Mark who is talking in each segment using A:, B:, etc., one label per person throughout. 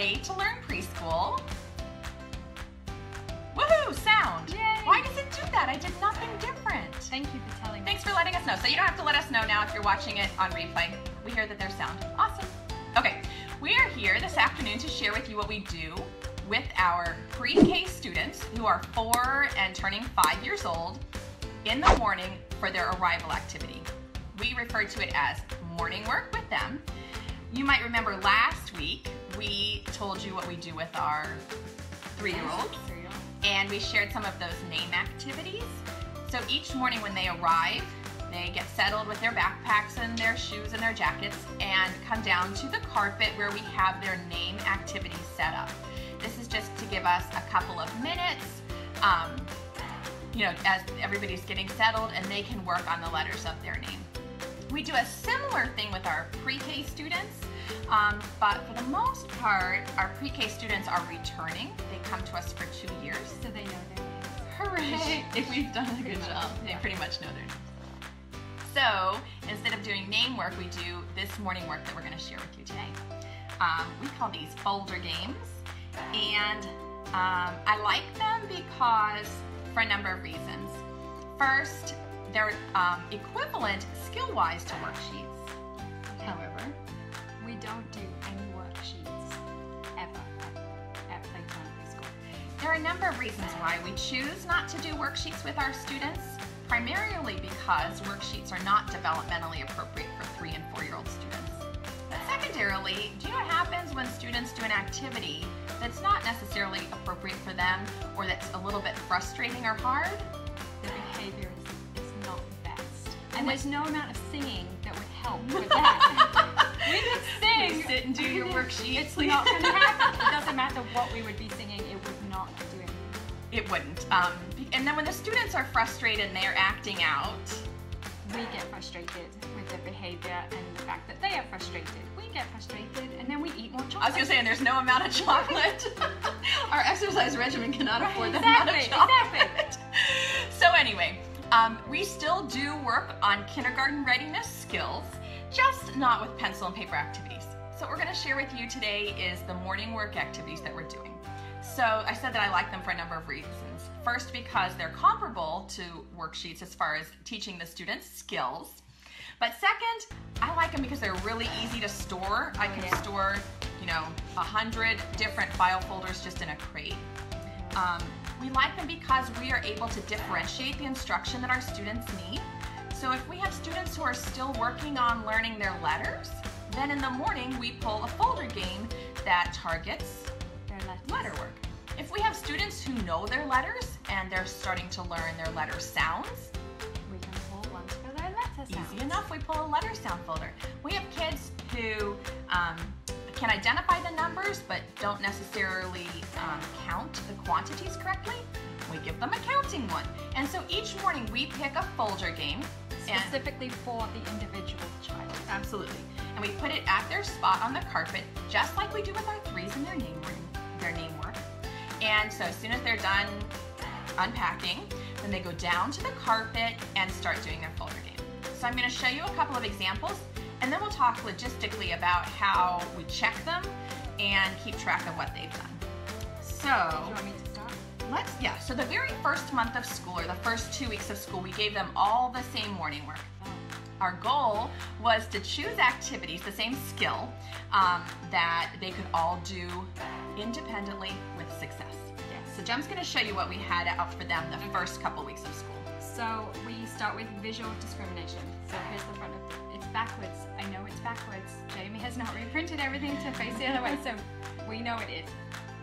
A: Play to Learn Preschool. Woohoo, sound.
B: Yay.
A: Why does it do that? I did nothing different.
B: Thank you for telling me.
A: Thanks for letting us know. So you don't have to let us know now if you're watching it on replay. We hear that there's sound. Awesome. Okay, we are here this afternoon to share with you what we do with our pre-K students who are four and turning five years old in the morning for their arrival activity. We refer to it as morning work with them. You might remember last week we told you what we do with our three-year-olds and we shared some of those name activities. So each morning when they arrive, they get settled with their backpacks and their shoes and their jackets and come down to the carpet where we have their name activities set up. This is just to give us a couple of minutes, um, you know, as everybody's getting settled and they can work on the letters of their name. We do a similar thing with our pre-K students, um, but for the most part, our pre-K students are returning. They come to us for two years.
B: So they know their names.
A: Hooray! If we've done a good job, they pretty much know their names. So instead of doing name work, we do this morning work that we're going to share with you today. Um, we call these folder games, and um, I like them because for a number of reasons. First, they're um, equivalent skill-wise to worksheets. However,
B: We don't do any worksheets ever at, Playtime Preschool.
A: There are a number of reasons why we choose not to do worksheets with our students, primarily because worksheets are not developmentally appropriate for three and four year old students. But secondarily, do you know what happens when students do an activity that's not necessarily appropriate for them or that's a little bit frustrating or hard?
B: The behavior
A: And
B: there's no amount of singing that would help with that. we could sing.
A: Sit and do your worksheet,
B: It's
A: please.
B: not going to happen. It doesn't matter what we would be singing, it would not do anything.
A: It wouldn't. Um, and then when the students are frustrated and they're acting out,
B: We get frustrated with their behavior and the fact that they are frustrated. We get frustrated and then we eat more chocolate.
A: I was gonna say, and there's no amount of chocolate. Our exercise regimen cannot
B: Right,
A: afford that amount of chocolate.
B: exactly.
A: so anyway, um, we still do work on kindergarten readiness skills, just not with pencil and paper activities. So what we're gonna share with you today is the morning work activities that we're doing. So I said that I like them for a number of reasons. First, because they're comparable to worksheets as far as teaching the students skills. But second, I like them because they're really easy to store. I can
B: Yeah.
A: store, you know, a hundred different file folders just in a crate. Um, we like them because we are able to differentiate the instruction that our students need. So if we have students who are still working on learning their letters, then in the morning we pull a folder game that targets
B: Their letters.
A: letter work. If we have students who know their letters and they're starting to learn their letter sounds,
B: We can pull ones for their letter sounds.
A: easy enough, we pull a letter sound folder. We have kids who um, can identify the numbers but don't necessarily um, count the quantities correctly. We give them a counting one. And so each morning we pick a folder game.
B: Specifically for the individual child.
A: Absolutely. And we put it at their spot on the carpet, just like we do with our threes in their name room, their name work. And so as soon as they're done unpacking, then they go down to the carpet and start doing their folder game. So I'm going to show you a couple of examples, and then we'll talk logistically about how we check them and keep track of what they've done. So
B: you want me to start?
A: let's yeah. So the very first month of school, or the first two weeks of school, we gave them all the same morning work.
B: Oh.
A: Our goal was to choose activities, the same skill, um, that they could all do independently with success.
B: Yes.
A: So Jem's going to show you what we had out for them the first couple weeks of school.
B: So we start with visual discrimination. So here's the front of it. It's backwards. I know it's backwards. Jamie has not reprinted everything to face the other way, so we know it is.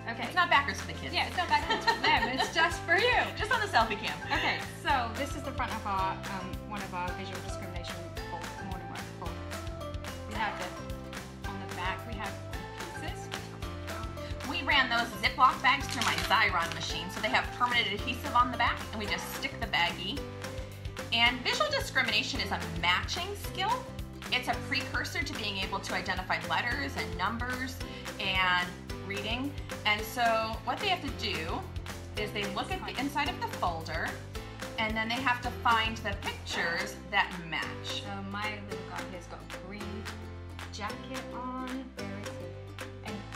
B: Okay.
A: It's not backwards for the kids.
B: yeah, it's not backwards for them. It's just for you.
A: Just on the selfie cam.
B: Okay, so this is the front of our um, one of our visual discrimination fold, morning work folders. We have the
A: ran those Ziploc bags through my Xyron machine, so they have permanent adhesive on the back, and we just stick the baggie. And visual discrimination is a matching skill. It's a precursor to being able to identify letters and numbers and reading. And so what they have to do is they look at the inside of the folder, and then they have to find the pictures that match.
B: So my little guy here's got a green jacket on.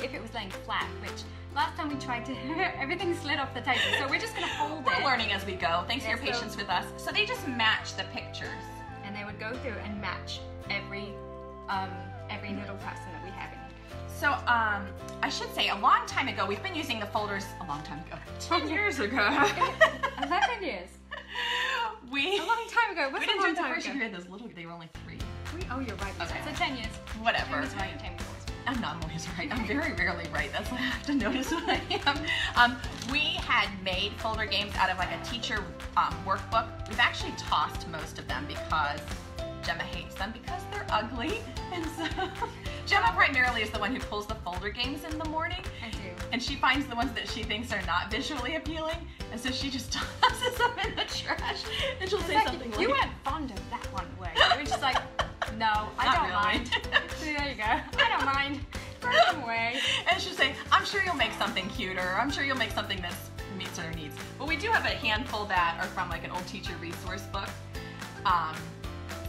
B: If it was laying flat, which last time we tried to, everything slid off the table. So we're just gonna hold
A: We're
B: it.
A: learning as we go. Thanks for your
B: so-
A: patience with us. So they just match the pictures.
B: And they would go through and match every, um, every little person that we have in here.
A: So um, I should say a long time ago, we've been using the folders a long time ago. 10 years ago.
B: 11 years.
A: we,
B: A long time ago.
A: we
B: What's
A: didn't
B: a
A: do
B: long
A: it the
B: time
A: first
B: ago?
A: year. Those little, they were only three.
B: We, oh, you're right.
A: Okay.
B: So 10 years.
A: Whatever.
B: Jamie's right. Jamie's always right.
A: I'm not always right. I'm very rarely right. That's what I have to notice when I am. Um, we had made folder games out of like a teacher um, workbook. We've actually tossed most of them because Gemma hates them because they're ugly. And so Gemma primarily is the one who pulls the folder games in the morning.
B: I do.
A: And she finds the ones that she thinks are not visually appealing. And so she just tosses them in the trash. And she'll say
B: Like,
A: something
B: you
A: like, You
B: weren't fond of that one, were you? We're just like, no, I don't
A: really.
B: mind. You go. I don't mind. Throw them away.
A: And she'll say, I'm sure you'll make something cuter. I'm sure you'll make something that meets our needs. But we do have a handful that are from like an old teacher resource book. Um,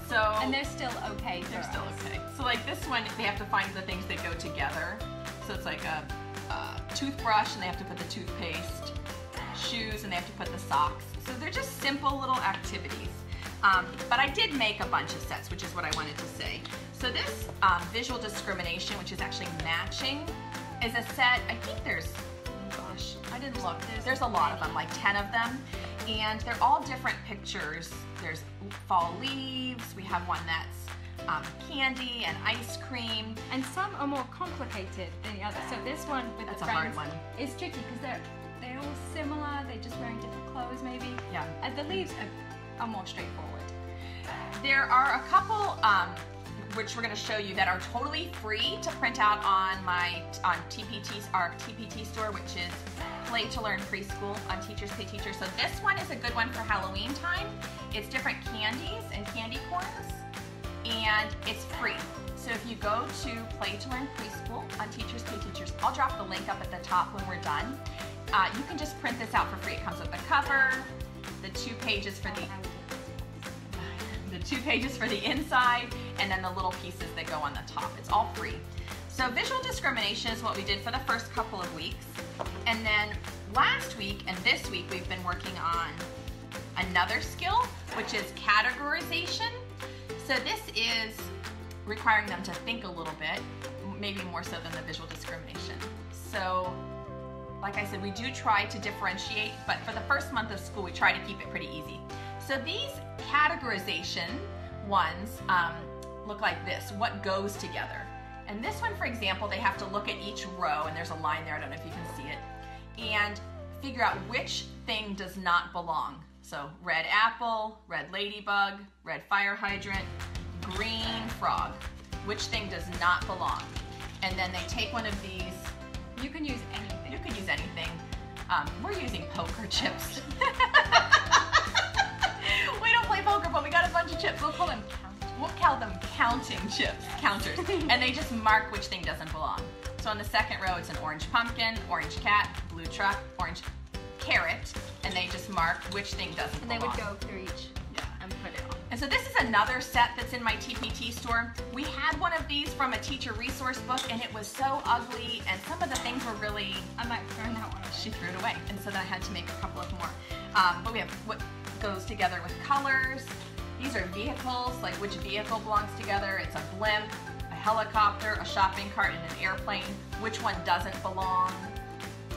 A: so
B: And they're still okay.
A: they're still
B: us.
A: okay. So like this one, they have to find the things that go together. So it's like a, a toothbrush and they have to put the toothpaste, shoes and they have to put the socks. So they're just simple little activities. Um, but I did make a bunch of sets, which is what I wanted to say. So this um, visual discrimination, which is actually matching, is a set. I think there's, oh gosh, I didn't look. There's, there's a lot of them, like 10 of them, and they're all different pictures. There's fall leaves. We have one that's um, candy and ice cream.
B: And some are more complicated than the others. So this one with
A: That's
B: the
A: a hard
B: friends
A: one.
B: is tricky because they're they're all similar. They're just wearing different clothes, maybe.
A: Yeah.
B: And the leaves are, are more straightforward.
A: There are a couple, um, which we're going to show you, that are totally free to print out on my on TPT our TPT store, which is Play to Learn Preschool on Teachers Pay Teachers. So this one is a good one for Halloween time. It's different candies and candy corns, and it's free. So if you go to Play to Learn Preschool on Teachers Pay Teachers, I'll drop the link up at the top when we're done. Uh, you can just print this out for free. It comes with a cover, the two pages for the the two pages for the inside, and then the little pieces that go on the top. It's all free. So visual discrimination is what we did for the first couple of weeks. And then last week and this week we've been working on another skill, which is categorization. So this is requiring them to think a little bit, maybe more so than the visual discrimination. So like I said, we do try to differentiate, but for the first month of school, we try to keep it pretty easy. So these categorization ones um, look like this, what goes together. And this one, for example, they have to look at each row, and there's a line there, I don't know if you can see it, and figure out which thing does not belong. So red apple, red ladybug, red fire hydrant, green frog. Which thing does not belong? And then they take one of these
B: You can use anything.
A: you could use anything. Um, we're using poker chips. we don't play poker, but we got a bunch of chips. We'll call them we'll call them counting chips, counters, and they just mark which thing doesn't belong. So on the second row, it's an orange pumpkin, orange cat, blue truck, orange carrot, and they just mark which thing doesn't
B: And they would go through each
A: Yeah.
B: and put it on.
A: And so this is another set that's in my TPT store. We had one of these from a teacher resource book, and it was so ugly, and some of the things were really
B: I might throw that one
A: she threw it away. And so then I had to make a couple of more. Um, but we have what goes together with colors. These are vehicles, like which vehicle belongs together. It's a blimp, a helicopter, a shopping cart, and an airplane. Which one doesn't belong?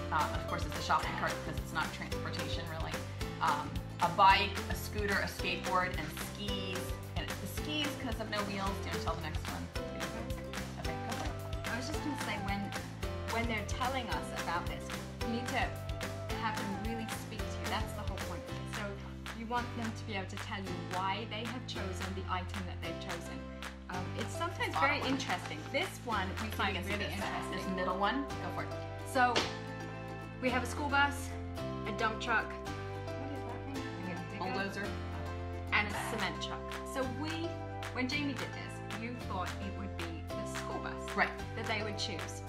A: Um, of course, it's a shopping cart because it's not transportation really. Um, a bike, a scooter, a skateboard, and skis. And the skis because of no wheels. Do you want to tell the next one? Okay.
B: I was just gonna say when when they're telling us about this, you need to have them really speak to you. That's the whole point. So you want them to be able to tell you why they have chosen the item that they've chosen. Um, it's sometimes very
A: one.
B: interesting. This one we find really
A: this,
B: interesting.
A: this middle one. Go for it.
B: So we have a school bus, a dump truck,
A: Bulldozer.
B: and a cement truck. So we, when Jamie did this, you thought it would be the school bus
A: Right.
B: that they would choose.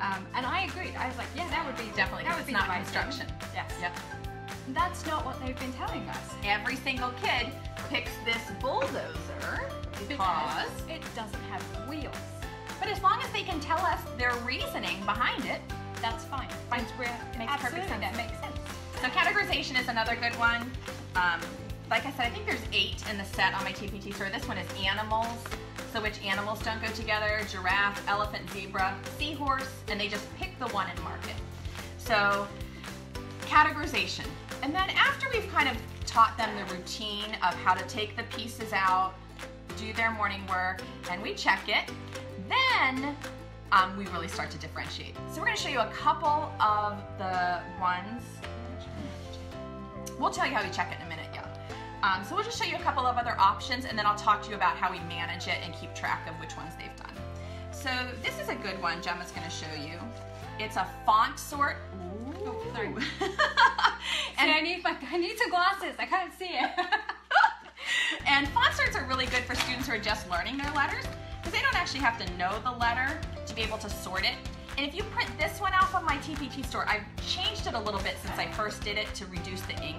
B: Um, and I agreed. I was like, yeah, that would be
A: Definitely,
B: That would be
A: not
B: the right
A: construction.
B: thing. Yes.
A: Yep.
B: That's not what they've been telling us.
A: Every single kid picks this bulldozer because
B: it doesn't have wheels.
A: But as long as they can tell us their reasoning behind it,
B: That's fine.
A: Fine.
B: Since we're
A: Makes perfect sense.
B: That makes sense.
A: So categorization is another good one. Um, like I said, I think there's eight in the set on my TPT store. This one is animals. So which animals don't go together? Giraffe, elephant, zebra, seahorse, and they just pick the one and mark it. So categorization. And then after we've kind of taught them the routine of how to take the pieces out, do their morning work, and we check it, then um, we really start to differentiate. So we're gonna show you a couple of the ones. We'll tell you how we check it in a minute, yeah. Um, so we'll just show you a couple of other options and then I'll talk to you about how we manage it and keep track of which ones they've done. So this is a good one Gemma's gonna show you. It's a font sort.
B: Oh, sorry.
A: Ooh.
B: And I need my I need some glasses. I can't see it.
A: and font sorts are really good for students who are just learning their letters because they don't actually have to know the letter to be able to sort it. And if you print this one out from my TPT store, I've changed it a little bit since I first did it to reduce the ink.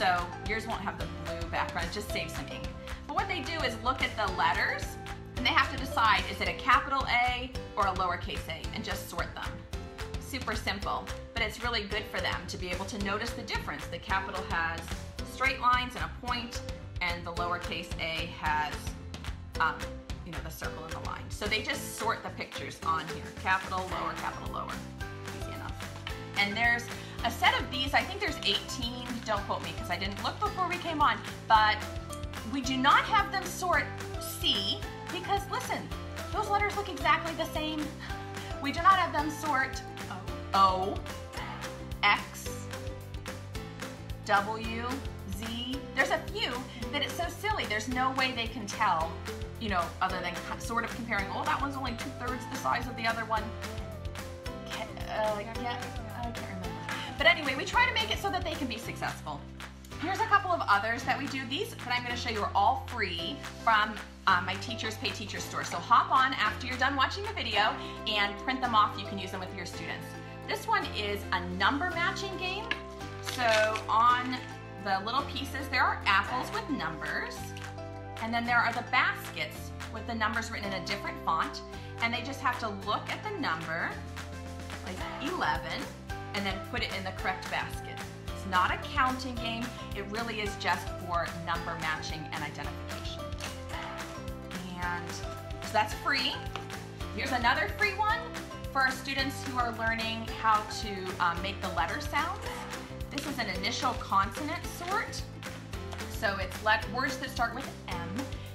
A: So yours won't have the blue background, just save some ink. But what they do is look at the letters and they have to decide is it a capital A or a lowercase a and just sort them. Super simple, but it's really good for them to be able to notice the difference. The capital has straight lines and a point, and the lowercase a has, um, you know, the circle and the line. So they just sort the pictures on here. Capital, lower, capital, lower. Easy enough. And there's a set of these, I think there's 18, don't quote me because I didn't look before we came on, but we do not have them sort C because listen, those letters look exactly the same. We do not have them sort O, X, W, Z. There's a few that it's so silly. There's no way they can tell, you know, other than sort of comparing, oh, that one's only two thirds the size of the other one. Uh, yeah, I can't remember. But anyway, we try to make it so that they can be successful. Here's a couple of others that we do. These that I'm going to show you are all free from um, my Teachers Pay Teachers store. So hop on after you're done watching the video and print them off. You can use them with your students. This one is a number matching game. So on the little pieces, there are apples with numbers. And then there are the baskets with the numbers written in a different font. And they just have to look at the number, like 11, and then put it in the correct basket. It's not a counting game. It really is just for number matching and identification. And so that's free. Here's another free one for our students who are learning how to um, make the letter sounds. This is an initial consonant sort. So it's let words that start with M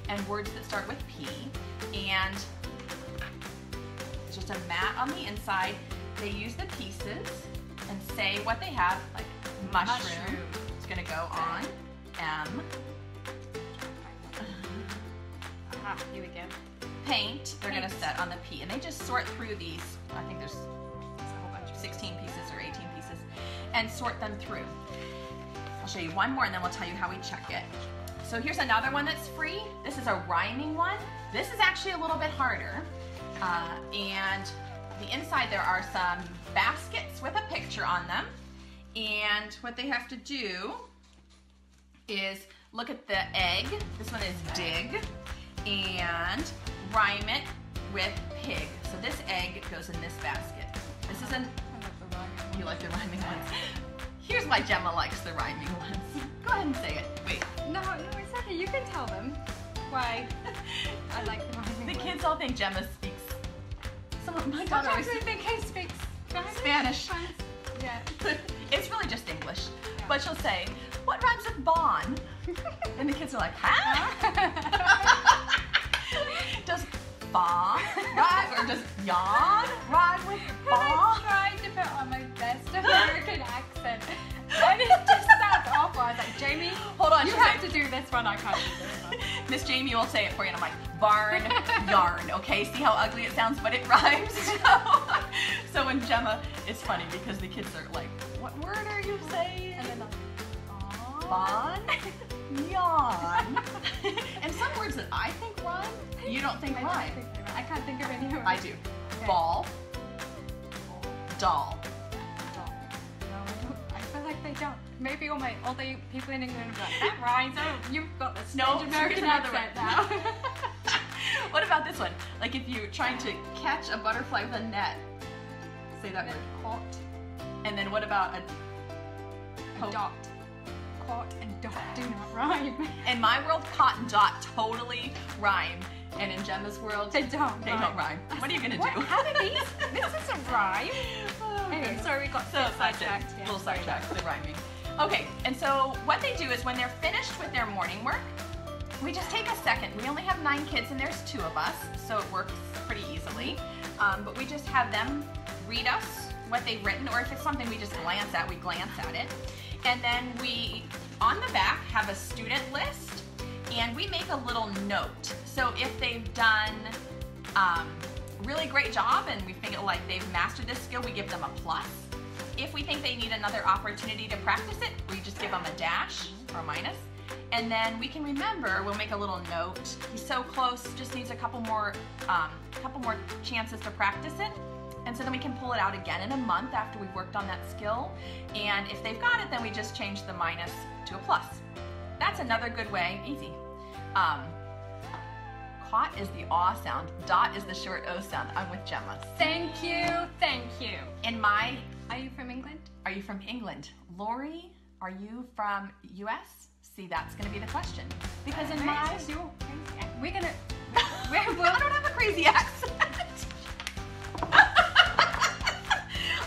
A: and words that start with P. And it's just a mat on the inside. They use the pieces and say what they have, like mushroom.
B: Mushroom.
A: It's gonna go on M.
B: Ah, here we go.
A: Paint, they're gonna set on the P. And they just sort through these. I think there's
B: There's a whole bunch of
A: 16 pieces or 18 pieces and sort them through. Show you one more and then we'll tell you how we check it. So here's another one that's free. This is a rhyming one. This is actually a little bit harder. Uh, and the inside there are some baskets with a picture on them. And what they have to do is look at the egg. This one is dig. And rhyme it with pig. So this egg goes in this basket. This is an
B: I love the rhyming
A: you like the rhyming ones. Here's why Gemma likes the rhyming ones. Go ahead and say it. Wait.
B: No, no, it's okay. You can tell them why I like the rhyming
A: The
B: ones.
A: kids all think Gemma speaks. Some of my daughter
B: Sometimes they think he speaks
A: Spanish.
B: Yeah.
A: it's really just English.
B: Yeah.
A: But she'll say, what rhymes with bon? And the kids are like, huh? does bon rhyme or does yawn rhyme with
B: I
A: bon?
B: tried to put on my best American accent. Was like, Jamie,
A: Hold on,
B: you have
A: say-
B: to do this one. I can't do this one.
A: Miss Jamie will say it for you, and I'm like, barn yarn. Okay, see how ugly it sounds, but it rhymes. So, so when Gemma, it's funny because the kids are like, what word are you saying?
B: And then like,
A: Bon yawn. and some words that I think rhyme, you don't think
B: I,
A: rhyme.
B: don't think. I can't think of any.
A: I do.
B: Okay.
A: Ball, doll.
B: They don't. Maybe all my all the people in England are like, that rhymes. Oh, you've got the
A: No,
B: strange American accent now.
A: what about this one? Like if you're trying to catch a butterfly with a net. Say that word.
B: Caught,
A: And then what about a
B: a dot. Caught and dot do not rhyme.
A: in my world, caught and dot totally rhyme. And in Gemma's world,
B: They don't.
A: they don't rhyme. What are you gonna
B: What?
A: do?
B: How did these? This isn't rhyme.
A: Goodness.
B: sorry, we got
A: So
B: sidetracked. Yeah.
A: little sidetrack, the rhyming. Okay, and so what they do is when they're finished with their morning work, we just take a second. We only have nine kids and there's two of us, so it works pretty easily. Um, but we just have them read us what they've written, or if it's something we just glance at, we glance at it. And then we, on the back, have a student list, and we make a little note. So if they've done um, really great job and we feel like they've mastered this skill, we give them a plus. If we think they need another opportunity to practice it, we just give them a dash or a minus. And then we can remember, we'll make a little note. He's so close, just needs a couple more, um, couple more chances to practice it. And so then we can pull it out again in a month after we've worked on that skill. And if they've got it, then we just change the minus to a plus. That's another good way, easy. Um, caught is the aw sound, dot is the short O sound. I'm with Gemma.
B: Thank you, thank you.
A: In my,
B: Are you from England?
A: are you from England? Lori, are you from US? See, that's gonna be the question. Because in my,
B: is your crazy accent? We're gonna. We're,
A: I
B: we'll,
A: don't have a crazy accent.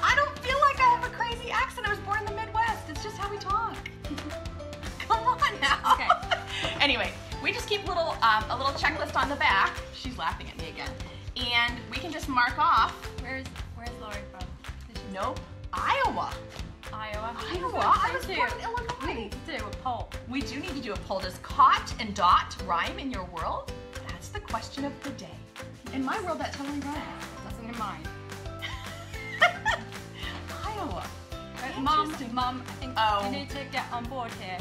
A: I don't feel like I have a crazy accent. I was born in the Midwest. It's just how we talk. Come on now.
B: Okay.
A: anyway, we just keep little um, a little checklist on the back. She's laughing at me again, and we can just mark off.
B: where's Where's Laurie from?
A: Nope, Iowa.
B: Iowa.
A: Iowa. I was born in Illinois.
B: We need to do a poll.
A: We do need to do a poll. Does caught and dot rhyme in your world? That's the question of the day. In my world, that totally rhymes.
B: Doesn't in mine.
A: Iowa.
B: Mom, Mom, I think
A: Oh.
B: you need to get on board here.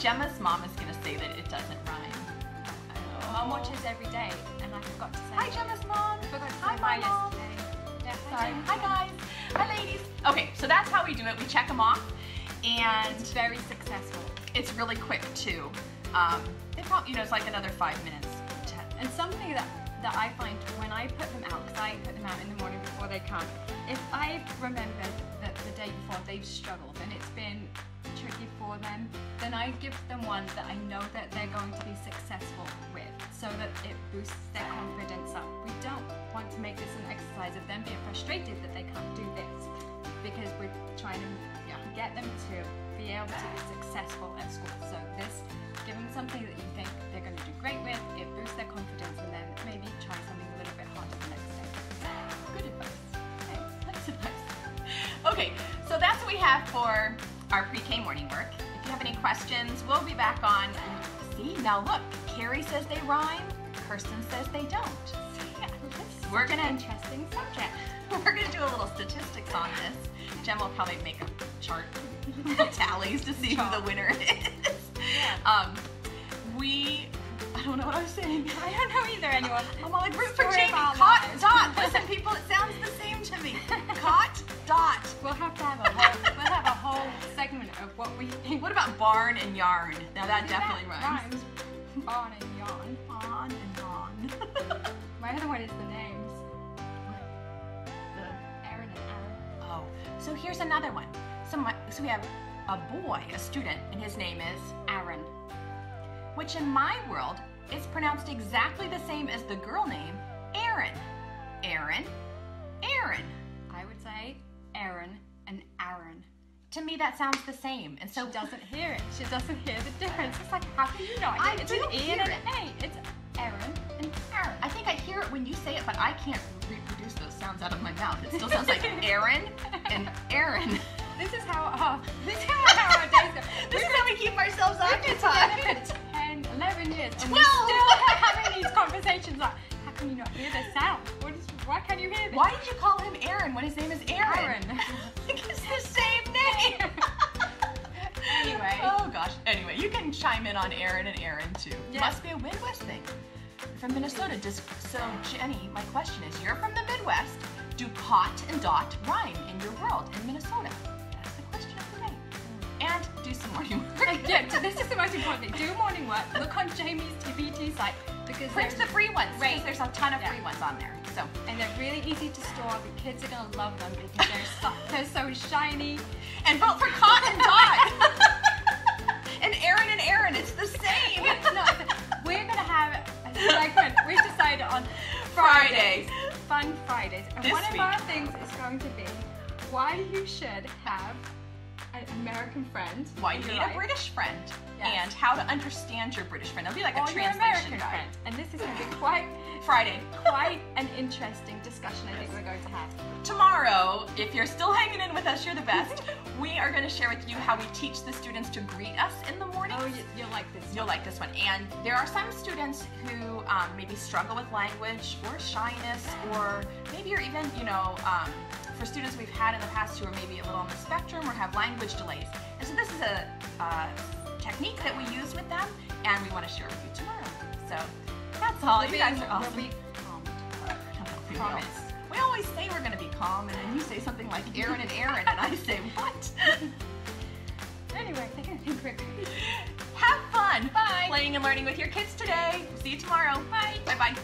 A: Gemma's mom is gonna say that it doesn't rhyme.
B: Mom watches every day, and I forgot to say.
A: Hi, Gemma's mom.
B: I forgot to
A: Hi,
B: say hi
A: my mom.
B: yesterday. Yeah, hi,
A: Sorry. Hi, guys. Hi, ladies. Okay, so that's how we do it. We check them off, and
B: It's very successful.
A: it's really quick too. Um, they probably, you know, it's like another five minutes. Ten.
B: And something that, that I find when I put them out, because I put them out in the morning before they come, if I remember that the day before they've struggled and it's been tricky for them, then I give them one that I know that they're going to be successful with so that it boosts their confidence up. We don't want to make this an exercise of them being frustrated that they can't do this because we're trying to
A: Yeah.
B: get them to be able to be successful at school. So this, give them something that you think they're going to do great with, it boosts their confidence, and then maybe try something a little bit harder the next day.
A: Good advice. That's advice. Okay, so that's what we have for our pre-K morning work. If you have any questions, we'll be back on. See, now look, Carrie says they rhyme, Kirsten says they don't. We're gonna
B: interesting subject.
A: we're gonna do a little statistics on this. Jem will probably make a chart tallies to see who the winner is. Um, we, I don't know what I was saying.
B: I don't know either. Anyone?
A: I'm all like root for Jamie. Cot dot. Listen, people, it sounds the same to me. Cot dot.
B: We'll have to have a whole. we'll have a whole segment of what we think.
A: What about barn and yarn? Now that definitely rhymes.
B: rhymes. On and yarn.
A: On and on.
B: My other one is the names.
A: The-
B: Aaron and Aaron.
A: oh, so here's another one. So, my, so we have a boy, a student, and his name is
B: Aaron.
A: which in my world is pronounced exactly the same as the girl name, Aaron. Aaron, Aaron.
B: I would say Aaron and Aaron.
A: To me, that sounds the same. And so
B: She doesn't hear it. She doesn't hear the difference. It's like, how can you not?
A: I
B: it? it's
A: do
B: an E
A: hear
B: and an
A: it.
B: A. It's Aaron and Aaron.
A: I think I hear it when you say it, but I can't reproduce those sounds out of my mouth. It still sounds like Aaron and Aaron.
B: This is how our uh, this is how our days go.
A: This is how we keep ourselves
B: We've been together
A: occupied.
B: for 10, 11 years, and we
A: 12.
B: still having these conversations like, how can you not hear the sound? What is, why can't you hear this?
A: Why did you call him Aaron when his name is Aaron?
B: Aaron.
A: it's the same name.
B: Anyway.
A: Oh gosh. Anyway, you can chime in on Aaron and Aaron too.
B: Yeah.
A: Must be a Midwest thing. From Minnesota. Does, so Jenny, my question is, you're from the Midwest. Do pot and dot rhyme in your world in Minnesota? And and do some morning work.
B: yeah, this is the most important thing. Do morning work. Look on Jamie's TPT site because
A: Print the free ones.
B: Right.
A: There's a ton of
B: Yeah.
A: free ones on there. So
B: and they're really easy to store. The kids are gonna love them because they're so, they're so shiny.
A: and vote for Cotton Dot. and Aaron and Aaron, it's the same.
B: no, we're gonna have a segment. We've decided on
A: Fridays.
B: Fun Fridays, and
A: This
B: one
A: week.
B: of our things is going to be why you should have American friend.
A: Why you need
B: life.
A: a British friend
B: Yes.
A: and how to understand your British friend. It'll be like a
B: or
A: translation
B: American
A: guide.
B: friend. And this is going to be quite,
A: Friday.
B: quite an interesting discussion. I think we're going to have.
A: Tomorrow, if you're still hanging in with us, you're the best. we are going to share with you how we teach the students to greet us in the morning.
B: Oh, you, you'll like this.
A: You'll like this one. And there are some students who um, maybe struggle with language or shyness, or maybe you're even, you know, um, for students we've had in the past who are maybe a little on the spectrum or have language delays. And so this is a uh, technique that we use with them, and we want to share with you tomorrow. So that's all.
B: We'll
A: you
B: be-
A: guys are awesome.
B: be calmed.
A: We.
B: Promise.
A: We always say we're going to be calm, and then you say something like Aaron and Aaron, and I say, what?
B: Anyway, I think I think we're
A: Have fun
B: Bye.
A: playing and learning with your kids today. See you tomorrow. Bye. Bye bye.